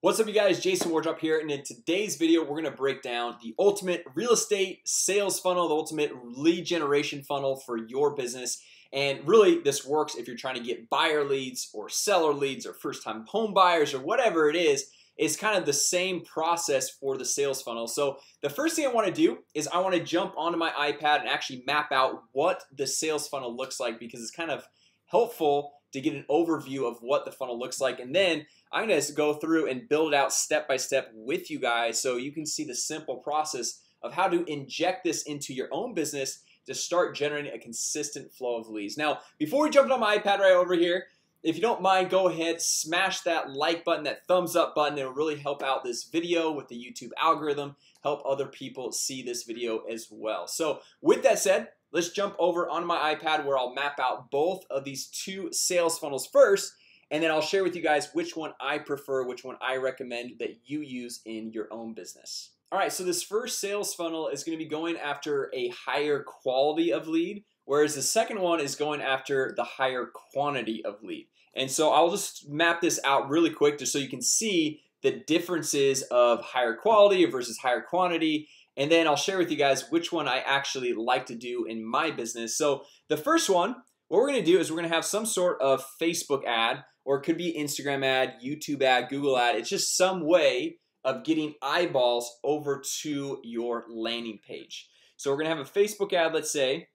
What's up you guys? Jason Wardrop here and in today's video We're gonna break down the ultimate real estate sales funnel the ultimate lead generation funnel for your business. And really this works if you're trying to get buyer leads or seller leads or first-time home buyers or whatever it is. It's kind of the same process for the sales funnel. So the first thing I want to do is I want to jump onto my iPad and actually map out what the sales funnel looks like because it's kind of helpful to get an overview of what the funnel looks like. And then I'm gonna go through and build it out step by step with you guys so you can see the simple process of how to inject this into your own business to start generating a consistent flow of leads. Now before we jump on my iPad right over here if you don't mind go ahead smash that like button that thumbs up button. It'll really help out this video with the YouTube algorithm help other people see this video as well. So with that said Let's jump over on my iPad where I'll map out both of these two sales funnels first and then I'll share with you guys which one I prefer which one I recommend that you use in your own business. Alright, so this first sales funnel is going to be going after a higher quality of lead Whereas the second one is going after the higher quantity of lead. And so I'll just map this out really quick just so you can see the differences of higher quality versus higher quantity and then I'll share with you guys which one I actually like to do in my business. So the first one what we're gonna do is we're gonna have some sort of Facebook ad or it could be Instagram ad YouTube ad Google ad. It's just some way of getting eyeballs over to your landing page. So we're gonna have a Facebook ad Let's say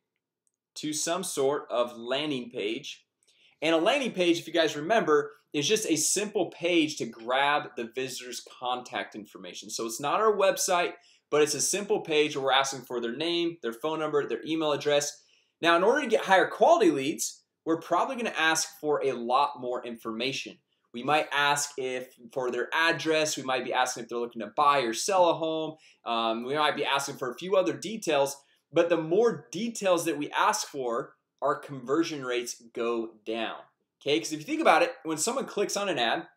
to some sort of landing page. And a landing page if you guys remember is just a simple page to grab the visitors contact information. So it's not our website but it's a simple page where we're asking for their name their phone number their email address. Now in order to get higher quality leads we're probably going to ask for a lot more information. We might ask if for their address we might be asking if they're looking to buy or sell a home um, we might be asking for a few other details but the more details that we ask for our conversion rates go down. Okay because if you think about it when someone clicks on an ad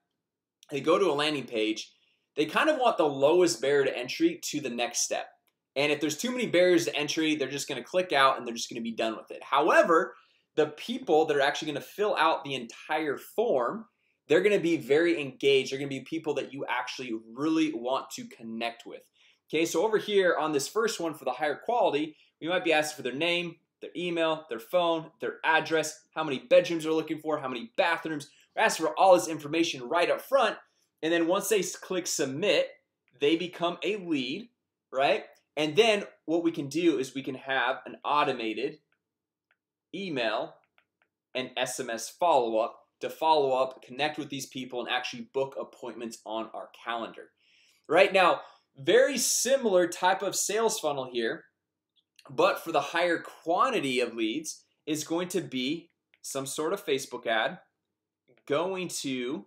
they go to a landing page they kind of want the lowest barrier to entry to the next step. And if there's too many barriers to entry they're just gonna click out and they're just gonna be done with it. However the people that are actually gonna fill out the entire form they're gonna be very engaged. They're gonna be people that you actually really want to connect with. Okay, so over here on this first one for the higher quality we might be asking for their name their email their phone their address how many bedrooms they're looking for how many bathrooms. We're asking for all this information right up front and then once they click submit they become a lead right? And then what we can do is we can have an automated email and SMS follow-up to follow up connect with these people and actually book appointments on our calendar. Right now very similar type of sales funnel here but for the higher quantity of leads is going to be some sort of Facebook ad going to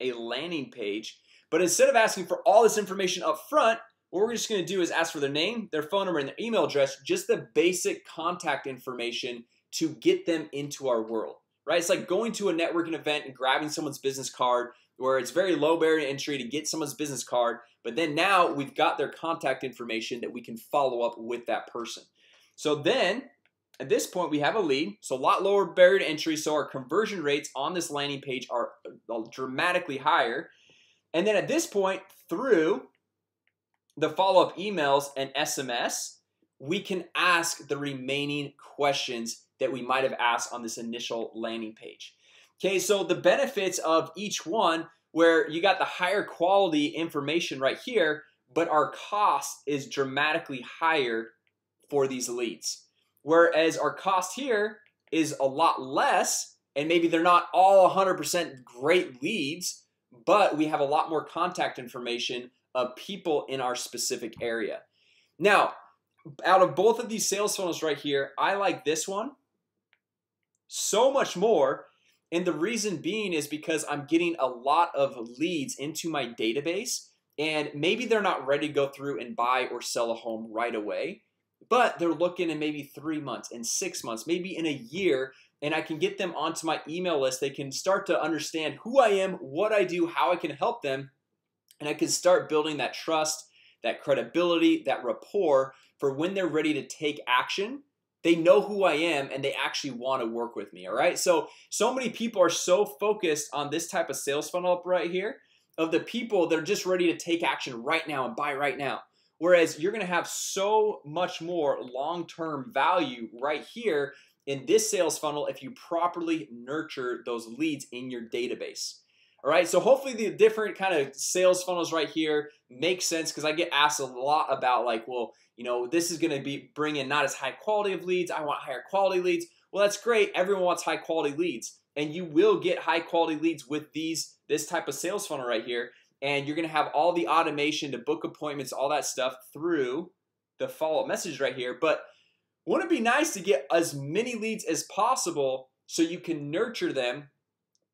a landing page but instead of asking for all this information up front what we're just gonna do is ask for their name their phone number and their email address just the basic contact information to get them into our world right? It's like going to a networking event and grabbing someone's business card where it's very low barrier to entry to get someone's business card But then now we've got their contact information that we can follow up with that person. So then at this point we have a lead. So a lot lower barrier to entry So our conversion rates on this landing page are uh, dramatically higher. And then at this point through the follow-up emails and SMS we can ask the remaining questions that we might have asked on this initial landing page. Okay, so the benefits of each one where you got the higher quality information right here But our cost is dramatically higher for these leads Whereas our cost here is a lot less and maybe they're not all 100% great leads But we have a lot more contact information of people in our specific area. Now out of both of these sales funnels right here I like this one so much more and the reason being is because I'm getting a lot of leads into my database and maybe they're not ready to go through and buy or sell a home right away but they're looking in maybe three months in six months maybe in a year and I can get them onto my email list. They can start to understand who I am what I do how I can help them and I can start building that trust that credibility that rapport for when they're ready to take action. They know who I am and they actually want to work with me all right? So so many people are so focused on this type of sales funnel up right here of the people that are just ready to take action right now and buy right now Whereas you're gonna have so much more long-term value right here in this sales funnel if you properly nurture those leads in your database. All right so hopefully the different kind of sales funnels right here make sense because I get asked a lot about like well you know this is gonna be bringing not as high quality of leads I want higher quality leads. Well that's great everyone wants high quality leads and you will get high quality leads with these this type of sales funnel right here and you're gonna have all the automation to book appointments all that stuff through the follow-up message right here. But wouldn't it be nice to get as many leads as possible so you can nurture them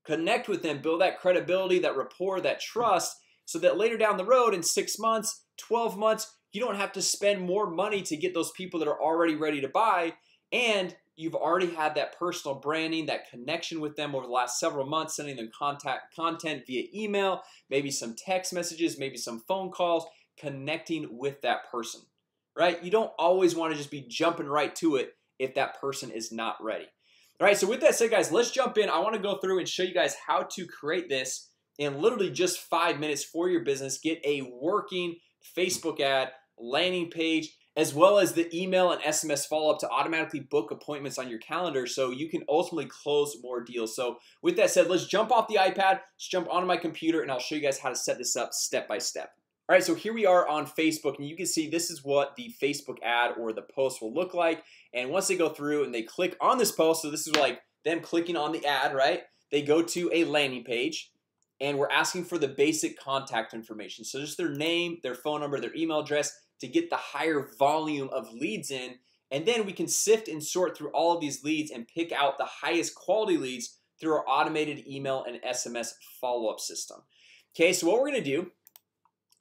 connect with them build that credibility that rapport that trust so that later down the road in six months 12 months you don't have to spend more money to get those people that are already ready to buy and you've already had that personal branding that connection with them over the last several months sending them contact content via email maybe some text messages maybe some phone calls connecting with that person right? You don't always want to just be jumping right to it if that person is not ready. All right so with that said guys let's jump in. I want to go through and show you guys how to create this in literally just five minutes for your business. Get a working Facebook ad landing page as well as the email and SMS follow-up to automatically book appointments on your calendar so you can ultimately close more deals. So with that said let's jump off the iPad let's jump onto my computer and I'll show you guys how to set this up step by step. All right so here we are on Facebook and you can see this is what the Facebook ad or the post will look like. And once they go through and they click on this post so this is like them clicking on the ad right? They go to a landing page and we're asking for the basic contact information. So just their name their phone number their email address to get the higher volume of leads in and then we can sift and sort through all of these leads and pick out the highest quality leads through our automated email and SMS follow-up system. Okay, so what we're gonna do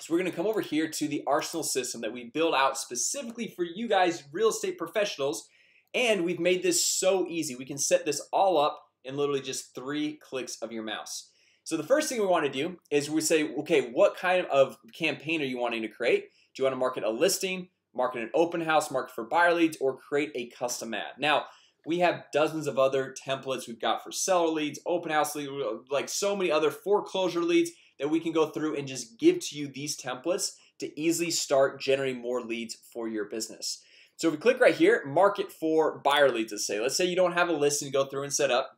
so we're gonna come over here to the Arsenal system that we build out specifically for you guys real estate professionals and we've made this so easy. We can set this all up in literally just three clicks of your mouse. So the first thing we want to do is we say okay what kind of campaign are you wanting to create you want to market a listing market an open house market for buyer leads or create a custom ad. Now we have dozens of other templates we've got for seller leads open house leads like so many other foreclosure leads that we can go through and just give to you these templates to easily start generating more leads for your business. So if we click right here market for buyer leads let's say. Let's say you don't have a listing to go through and set up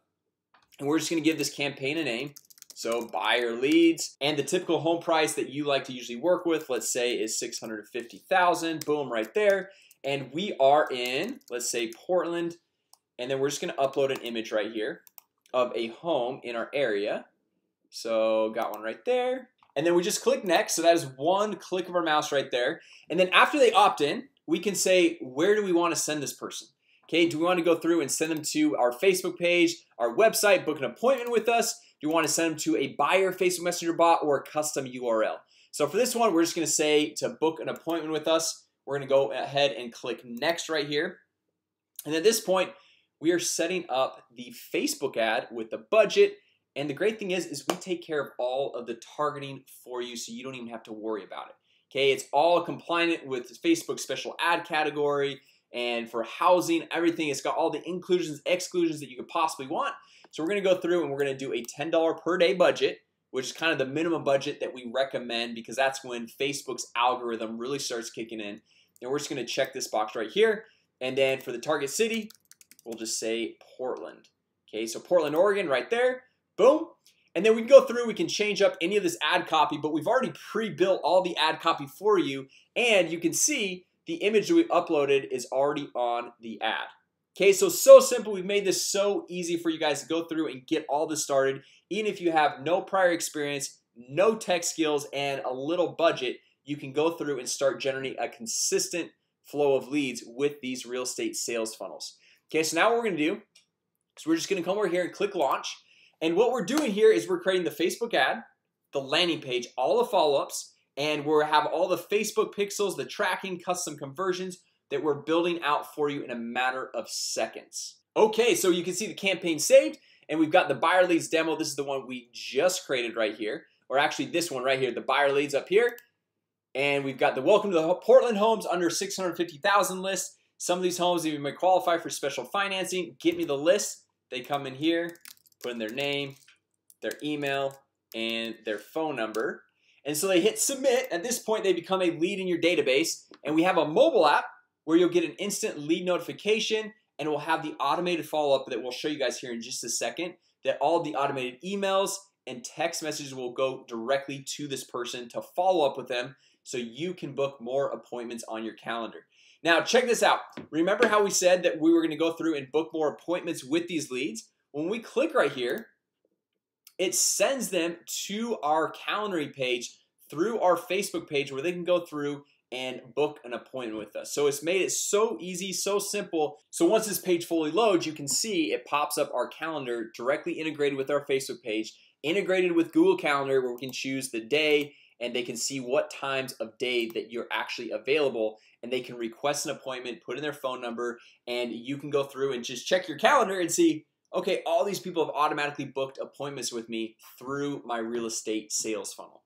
and we're just gonna give this campaign a name so buyer leads and the typical home price that you like to usually work with let's say is 650,000 boom right there. And we are in let's say Portland and then we're just gonna upload an image right here of a home in our area. So got one right there. And then we just click next so that is one click of our mouse right there. And then after they opt in we can say where do we want to send this person? Okay, do we want to go through and send them to our Facebook page our website book an appointment with us you want to send them to a buyer Facebook Messenger bot or a custom URL So for this one, we're just gonna say to book an appointment with us We're gonna go ahead and click next right here. And at this point we are setting up the Facebook ad with the budget. And the great thing is is we take care of all of the targeting for you so you don't even have to worry about it. Okay, it's all compliant with Facebook special ad category and for housing everything. It's got all the inclusions exclusions that you could possibly want so we're gonna go through and we're gonna do a $10 per day budget which is kind of the minimum budget that we recommend because that's when Facebook's algorithm really starts kicking in. And we're just gonna check this box right here. And then for the target city we'll just say Portland. Okay, so Portland, Oregon right there. Boom. And then we can go through we can change up any of this ad copy But we've already pre-built all the ad copy for you. And you can see the image that we uploaded is already on the ad Okay, so so simple. We've made this so easy for you guys to go through and get all this started. Even if you have no prior experience no tech skills and a little budget you can go through and start generating a consistent flow of leads with these real estate sales funnels. Okay, so now what we're gonna do so we're just gonna come over here and click launch. And what we're doing here is we're creating the Facebook ad the landing page all the follow-ups and we'll have all the Facebook pixels the tracking custom conversions that we're building out for you in a matter of seconds. Okay, so you can see the campaign saved and we've got the buyer leads demo. This is the one we just created right here or actually this one right here the buyer leads up here. And we've got the welcome to the Portland homes under 650,000 list. Some of these homes even may qualify for special financing. Get me the list. They come in here put in their name their email and their phone number. And so they hit submit. At this point they become a lead in your database and we have a mobile app where you'll get an instant lead notification and we'll have the automated follow-up that we'll show you guys here in just a second that all the automated emails and text messages will go directly to this person to follow up with them so you can book more appointments on your calendar. Now check this out. Remember how we said that we were going to go through and book more appointments with these leads? When we click right here it sends them to our Calendly page through our Facebook page where they can go through and book an appointment with us. So it's made it so easy so simple. So once this page fully loads you can see it pops up our calendar directly integrated with our Facebook page integrated with Google Calendar where we can choose the day and they can see what times of day that you're actually available and they can request an appointment put in their phone number and you can go through and just check your calendar and see okay all these people have automatically booked appointments with me through my real estate sales funnel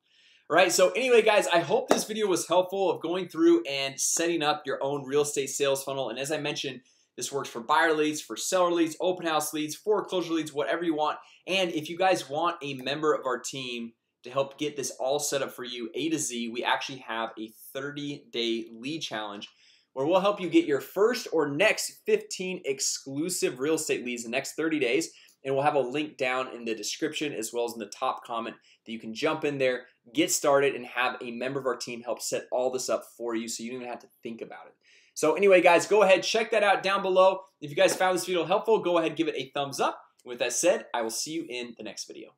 all right so anyway guys I hope this video was helpful of going through and setting up your own real estate sales funnel. And as I mentioned this works for buyer leads for seller leads open house leads foreclosure leads whatever you want. And if you guys want a member of our team to help get this all set up for you A to Z we actually have a 30-day lead challenge where we'll help you get your first or next 15 exclusive real estate leads in the next 30 days and we'll have a link down in the description as well as in the top comment that you can jump in there get started and have a member of our team help set all this up for you so you don't even have to think about it. So anyway guys go ahead check that out down below. If you guys found this video helpful go ahead give it a thumbs up. With that said I will see you in the next video